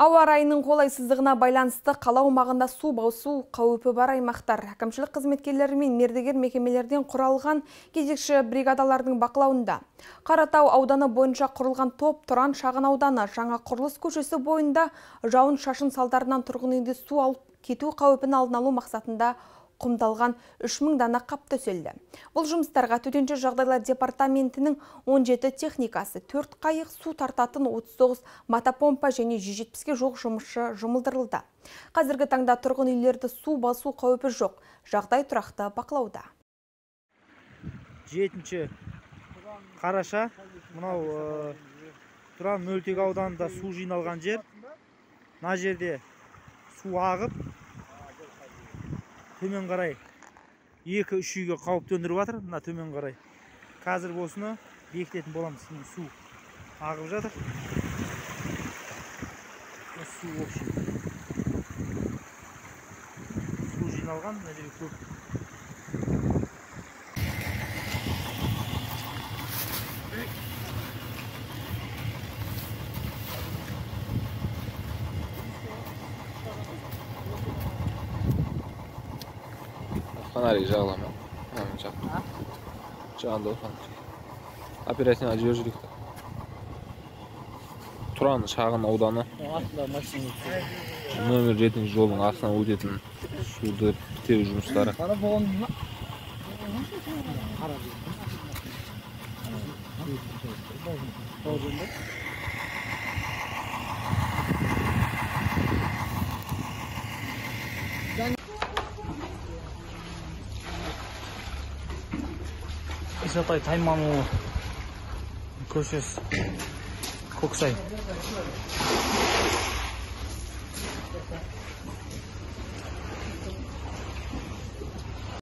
Ауа райының қолайсыздығына байланысты қала аумағында су басу қауіпі бар аймақтар. Әкімшілік қызметкерлері мен мердігер мекемелерден құралған кезекші бригадалардың бақылауында. Қаратау ауданы бойынша құрылған топ Тұран шағын ауданы жаңа құрылыс көшесі бойында жауын шашын салдарынан тұрғын үйді су алып кету қауіпін алдын алу мақсатында құмдалған 3000 дана қап төселді. Бұл жұмыстарға төтенше жағдайлар департаментінің 17 техникасы, 4 қайық су тартатын 39 мотопомпа және 170-ге жоқ жұмысшы жұмылдырылды. Қазіргі таңда тұрғын үйлерді су басу қауіпі жоқ. Жағдай тұрақты бақылауда. 7 қараша мынау тұран мөлтек ауданында су жиналған жер мына жерде су ағып төмен қарай екі үш үйге қауіп төндіріп жатыр. Мына төмен қарай. Қазір осыны бекітетін боламыз. Су ағып жатыр. Су общий су жиналған. Мына жерге көп фонарик жағылама мына жақ жағылды ғой фонарик оперативно жіберіп жіберейік тұран шағын ауданы нөмір жетінші жолдың астынан өтетін суды бітеу жұмыстары 石渡タイマーの空襲です。国際